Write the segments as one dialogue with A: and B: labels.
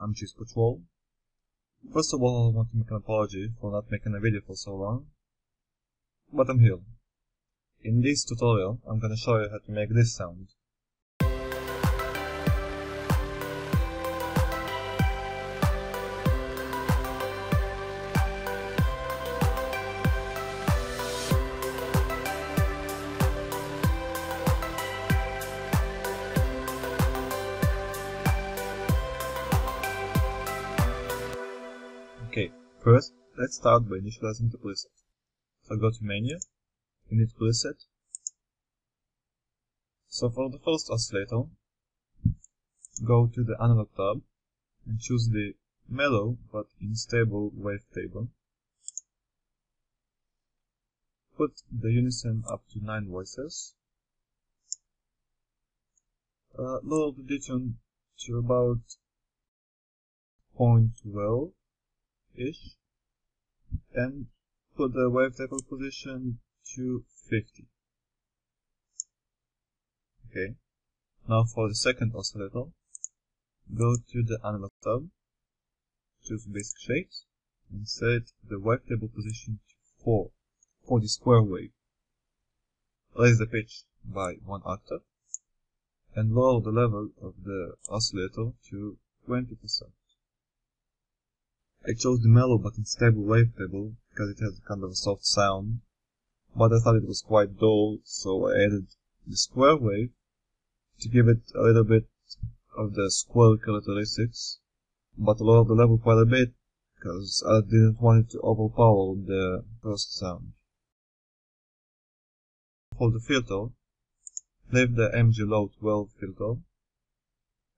A: I'm Cheese Patrol. First of all, I want to make an apology for not making a video for so long, but I'm here. In this tutorial, I'm gonna show you how to make this sound. First, let's start by initializing the preset. So go to menu, init preset. So for the first oscillator, go to the analog tab and choose the mellow but unstable wavetable. Put the unison up to 9 voices. Uh, lower the detune to about 0.12 ish and put the wavetable position to 50. Okay. Now for the second oscillator, go to the analog tab, choose basic shapes, and set the wavetable position to 4 for the square wave. Raise the pitch by 1 octave, and lower the level of the oscillator to 20%. I chose the mellow but unstable wavetable because it has kind of a soft sound, but I thought it was quite dull, so I added the square wave to give it a little bit of the square characteristics, but lowered the level quite a bit because I didn't want it to overpower the first sound. For the filter, leave the MG Low 12 filter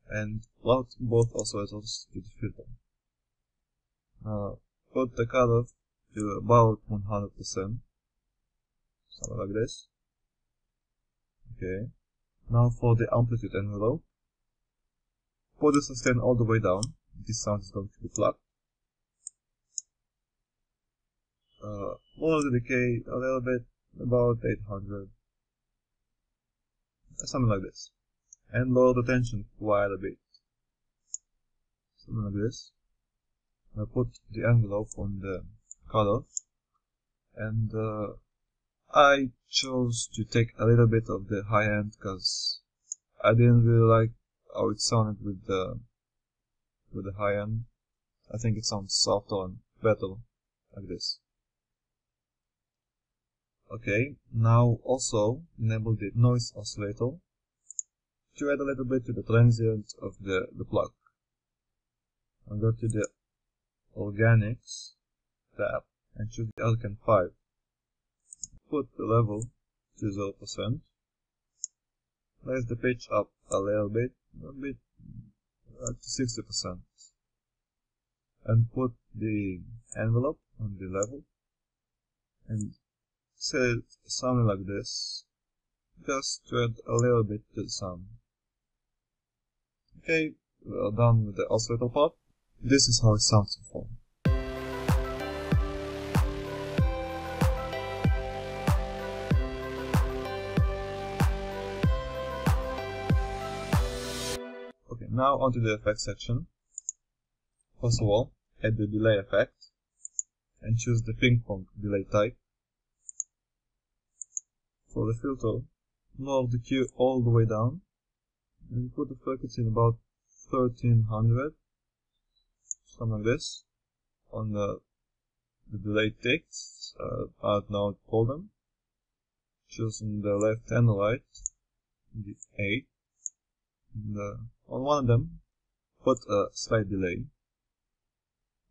A: and route both oscillators to the filter. Uh, put the cutoff to about 100%, something like this. Okay. Now for the amplitude envelope, put the sustain all the way down. This sound is going to be flat. Uh, the decay a little bit, about 800. Something like this. And lower the tension quite a bit. Something like this. I put the envelope on the color and uh, I chose to take a little bit of the high end because I didn't really like how it sounded with the with the high end. I think it sounds softer and better like this. Okay, now also enable the noise oscillator to add a little bit to the transient of the, the pluck. I'll go to the Organics tab and choose the Alcan 5. Put the level to 0%. Raise the pitch up a little bit, a bit uh, to 60%. And put the envelope on the level and set it something like this just to add a little bit to the sound. Okay, we're done with the oscillator part. This is how it sounds so far. Okay, now onto the effects section. First of all, add the delay effect and choose the ping pong delay type. For the filter, lower the Q all the way down and put the frequency in about 1300 something like this on the, the delay ticks, uh, to call them. Choosing the left and the right, the 8. And, uh, on one of them, put a slight delay,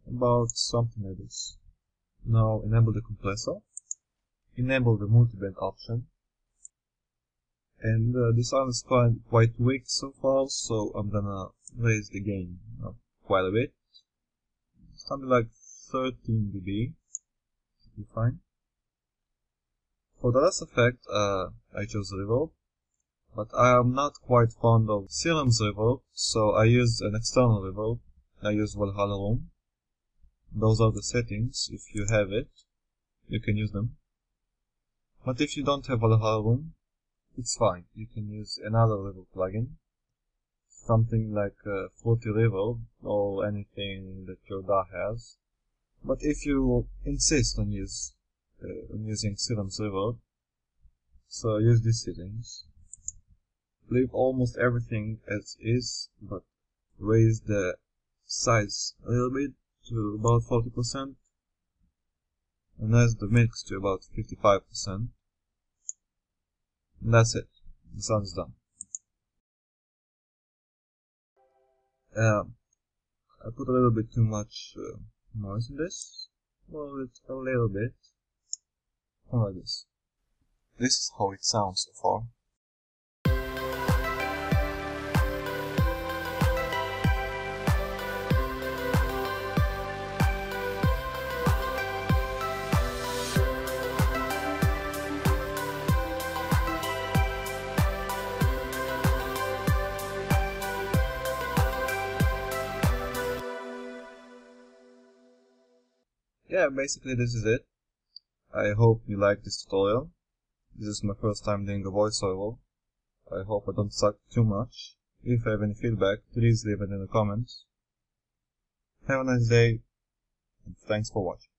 A: about something like this. Now enable the compressor, enable the multiband option, and uh, the sound is quite, quite weak so far, so I'm gonna raise the gain uh, quite a bit something like 13 dB should be fine. For the last effect, uh, I chose reverb, but I am not quite fond of Serum's reverb, so I use an external reverb. I use Valhalla Room. Those are the settings. If you have it, you can use them. But if you don't have Valhalla Room, it's fine. You can use another reverb plugin. Something like a floaty river or anything that your DAW has. But if you insist on use uh, on using Serum's river, so use these settings. Leave almost everything as is, but raise the size a little bit to about 40% and raise the mix to about 55%. And that's it. The sound's done. Um, I put a little bit too much uh, noise in this. Well, it's a little bit. Like this. This is how it sounds so far. Yeah, basically this is it. I hope you like this tutorial. This is my first time doing a voiceover. I hope I don't suck too much. If you have any feedback, please leave it in the comments. Have a nice day, and thanks for watching.